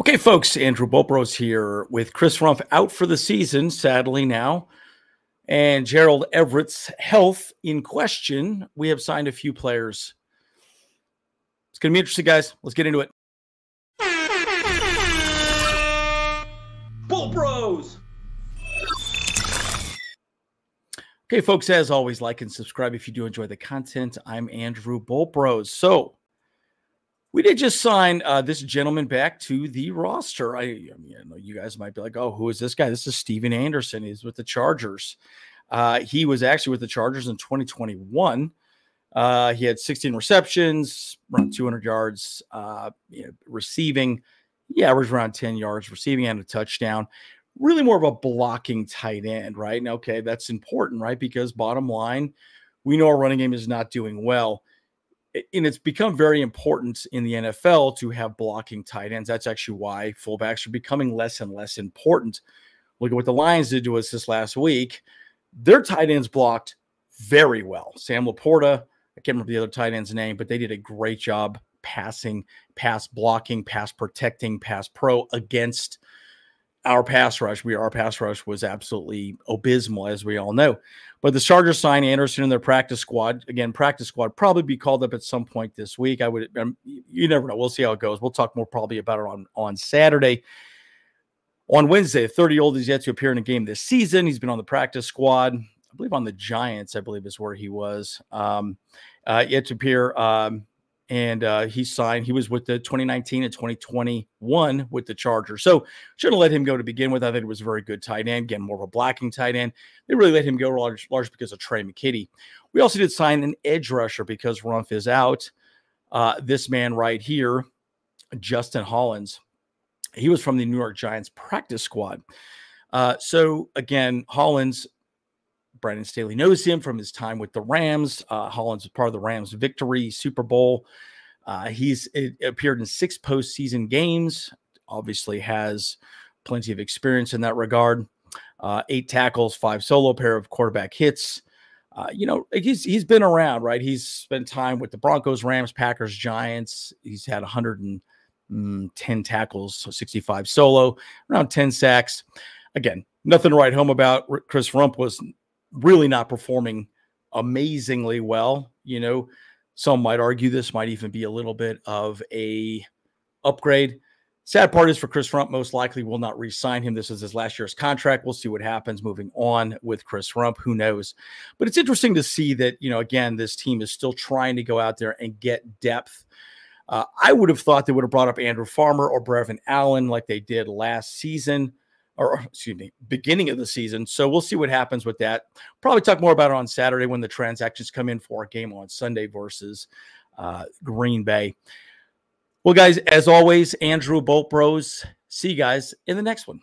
Okay, folks, Andrew Boltbros here with Chris Rumph out for the season, sadly now, and Gerald Everett's health in question. We have signed a few players. It's going to be interesting, guys. Let's get into it. Bros. Okay, folks, as always, like and subscribe if you do enjoy the content. I'm Andrew Boltbros. So, we did just sign uh, this gentleman back to the roster. I, I, mean, I you guys might be like, "Oh, who is this guy?" This is Stephen Anderson. He's with the Chargers. Uh, he was actually with the Chargers in 2021. Uh, he had 16 receptions, around 200 yards, uh, you know, receiving. He averaged around 10 yards receiving and a touchdown. Really more of a blocking tight end, right? And okay, that's important, right? Because bottom line, we know our running game is not doing well and it's become very important in the NFL to have blocking tight ends. That's actually why fullbacks are becoming less and less important. Look at what the Lions did to us this last week. Their tight ends blocked very well. Sam LaPorta, I can't remember the other tight end's name, but they did a great job passing, pass blocking, pass protecting, pass pro against our pass rush. We our pass rush was absolutely abysmal, as we all know. But the Chargers sign Anderson in their practice squad. Again, practice squad probably be called up at some point this week. I would. Um, you never know. We'll see how it goes. We'll talk more probably about it on on Saturday. On Wednesday, 30 year old is yet to appear in a game this season. He's been on the practice squad. I believe on the Giants. I believe is where he was. Um, uh, yet to appear. Um, and uh, he signed. He was with the 2019 and 2021 with the Chargers. So should have let him go to begin with. I think it was a very good tight end. Again, more of a blocking tight end. They really let him go large, large because of Tre' McKitty. We also did sign an edge rusher because Rumph is out. Uh, this man right here, Justin Hollins, he was from the New York Giants practice squad. Uh, so again, Hollins Brandon Staley knows him from his time with the Rams. Uh, Hollins was part of the Rams victory Super Bowl. Uh, he's appeared in six postseason games. Obviously, has plenty of experience in that regard. Uh, eight tackles, five solo pair of quarterback hits. Uh, you know, he's he's been around, right? He's spent time with the Broncos, Rams, Packers, Giants. He's had 110 mm, tackles, so 65 solo, around 10 sacks. Again, nothing to write home about. Chris Rumph was really not performing amazingly well. You know, some might argue this might even be a little bit of a upgrade. Sad part is for Chris Rumph, most likely will not re-sign him. This is his last year's contract. We'll see what happens moving on with Chris Rumph. Who knows? But it's interesting to see that, you know, again, this team is still trying to go out there and get depth. Uh, I would have thought they would have brought up Andrew Farmer or Brevin Allen like they did last season or excuse me, beginning of the season. So we'll see what happens with that. Probably talk more about it on Saturday when the transactions come in for a game on Sunday versus uh, Green Bay. Well, guys, as always, Andrew Bolt Bros. See you guys in the next one.